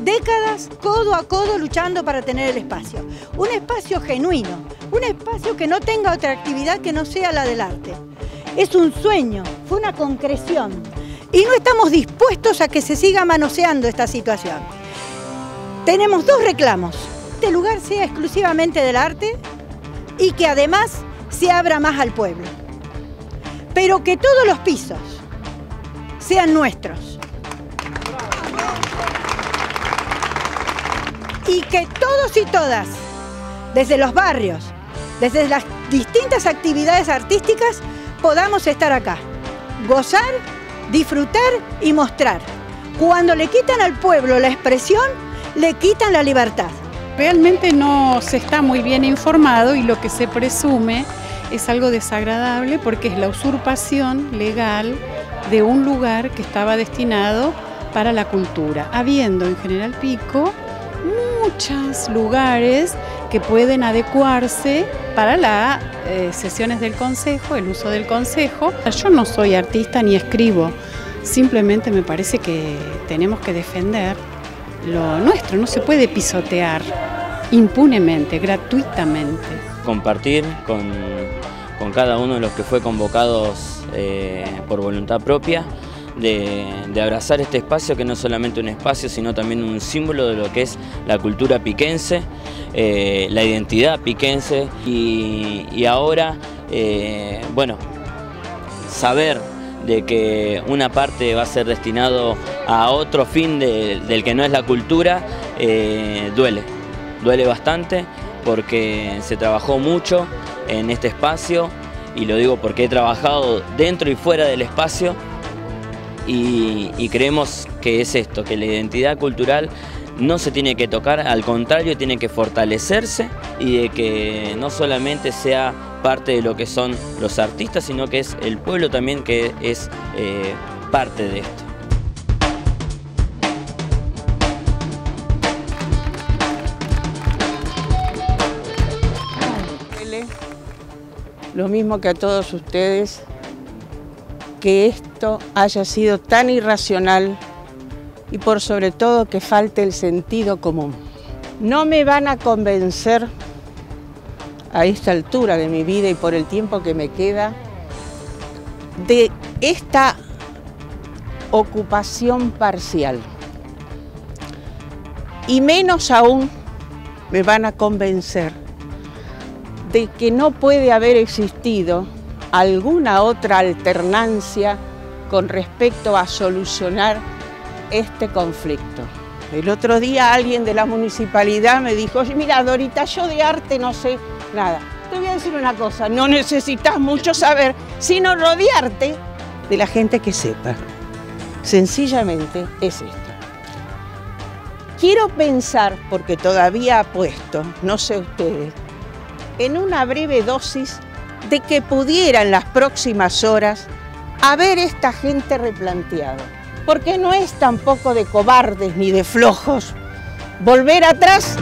décadas codo a codo luchando para tener el espacio. Un espacio genuino, un espacio que no tenga otra actividad que no sea la del arte. Es un sueño, fue una concreción. Y no estamos dispuestos a que se siga manoseando esta situación. Tenemos dos reclamos. Este lugar sea exclusivamente del arte y que además se abra más al pueblo. Pero que todos los pisos sean nuestros. Y que todos y todas, desde los barrios, desde las distintas actividades artísticas, podamos estar acá, gozar, disfrutar y mostrar. Cuando le quitan al pueblo la expresión, le quitan la libertad. Realmente no se está muy bien informado y lo que se presume es algo desagradable porque es la usurpación legal de un lugar que estaba destinado para la cultura, habiendo en General Pico muchos lugares que pueden adecuarse para las eh, sesiones del consejo, el uso del consejo. Yo no soy artista ni escribo, simplemente me parece que tenemos que defender lo nuestro, no se puede pisotear impunemente, gratuitamente. Compartir con, cada uno de los que fue convocados eh, por voluntad propia, de, abrazar este espacio que no es solamente un espacio, sino también un símbolo de lo que es la cultura piquense, eh, la identidad piquense. Y, ahora, eh, bueno, saber de que una parte va a ser destinado a otro fin del que no es la cultura, eh, duele, duele bastante porque se trabajó mucho en este espacio y lo digo porque he trabajado dentro y fuera del espacio y, creemos que es esto, que la identidad cultural no se tiene que tocar, al contrario tiene que fortalecerse y de que no solamente sea parte de lo que son los artistas, sino que es el pueblo también que es eh, parte de esto. Lo mismo que a todos ustedes, que esto haya sido tan irracional y por sobre todo que falte el sentido común. No me van a convencer a esta altura de mi vida y por el tiempo que me queda de esta ocupación parcial. Y menos aún me van a convencer de que no puede haber existido alguna otra alternancia con respecto a solucionar este conflicto. El otro día alguien de la municipalidad me dijo, mira Dorita, yo de arte no sé nada. Te voy a decir una cosa, no necesitas mucho saber, sino rodearte de la gente que sepa. Sencillamente es esto. Quiero pensar, porque todavía apuesto, no sé ustedes, en una breve dosis de que pudiera en las próximas horas haber esta gente replanteado. Porque no es tampoco de cobardes ni de flojos volver atrás